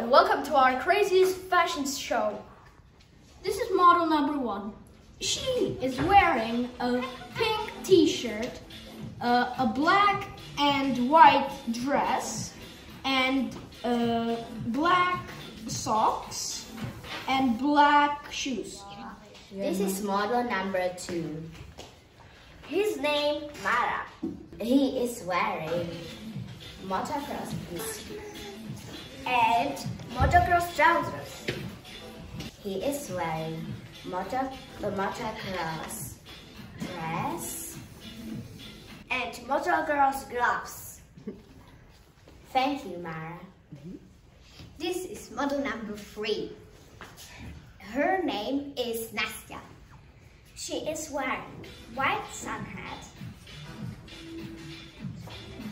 and welcome to our craziest fashion show. This is model number one. She is wearing a pink t-shirt, uh, a black and white dress, and uh, black socks, and black shoes. This is model number two. His name Mara. He is wearing motocross boots and motocross trousers. He is wearing motor the motocross dress and motocross gloves. Thank you, Mara. This is model number three. Her name is Nastya. She is wearing white sun hat,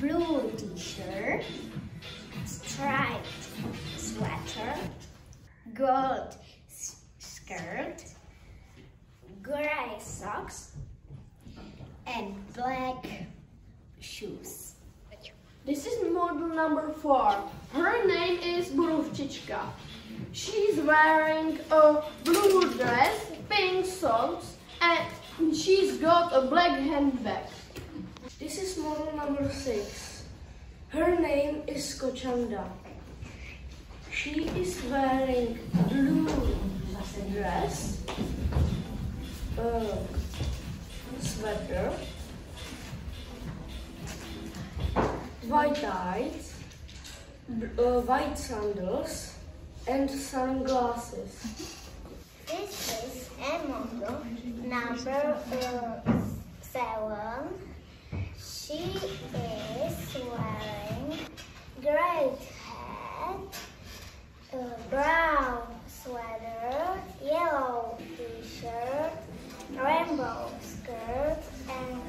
blue t-shirt, gold skirt, gray socks, and black shoes. This is model number four. Her name is Borówczyczka. She's wearing a blue dress, pink socks, and she's got a black handbag. This is model number six. Her name is Kochanda. She is wearing blue dress, a sweater, white tights, uh, white sandals, and sunglasses. This is a model number uh, seven. She is wearing gray hat, a brown sweater, yellow t-shirt, rainbow skirt, and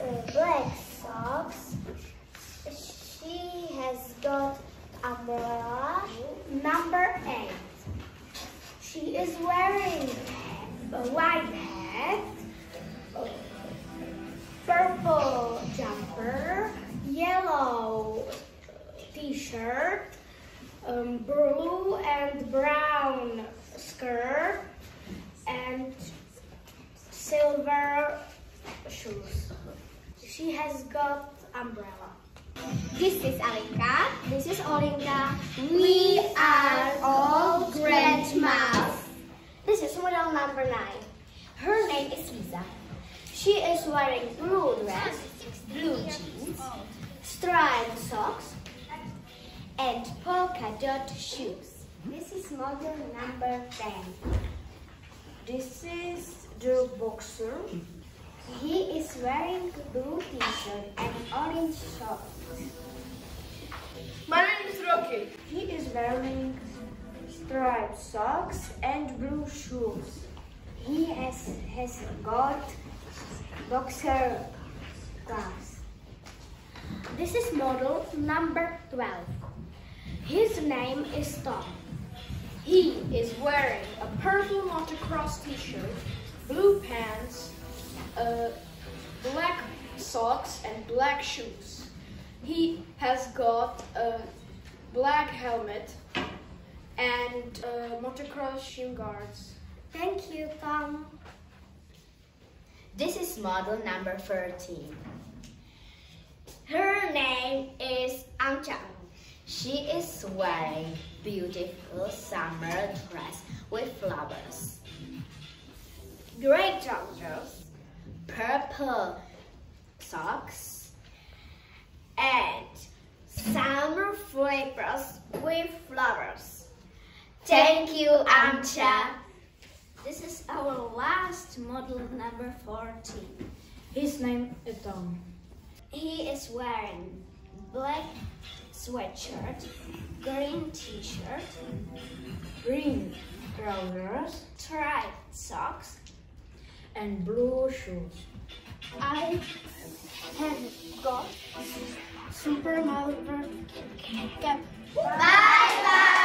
uh, black socks. She has got umbrella number eight. She is wearing a white hat, purple jumper, yellow t-shirt, um, blue and brown skirt, and silver shoes. She has got umbrella. This is Alika. This is Olinka. We are all grandmas. This is model number nine. Her name is Lisa. She is wearing blue dress, blue jeans, striped socks, and polka dot shoes. This is model number 10. This is the boxer. He is wearing blue t-shirt and orange shorts. My name is Rocky. He is wearing striped socks and blue shoes. He has, has got boxer gloves. This is model number 12. His name is Tom. He is wearing a purple motocross t-shirt, blue pants, uh, black socks, and black shoes. He has got a black helmet and uh, motocross shin guards. Thank you, Tom. This is model number 13. Her name is Anja. She is wearing beautiful summer dress with flowers. Great job, trousers, purple socks, and summer flavors with flowers. Thank you, Amcha. This is our last model number 14. His name is Tom. He is wearing black sweatshirt, green t-shirt, Green trousers striped socks. and blue shoes. I have got Super Mario Bye bye.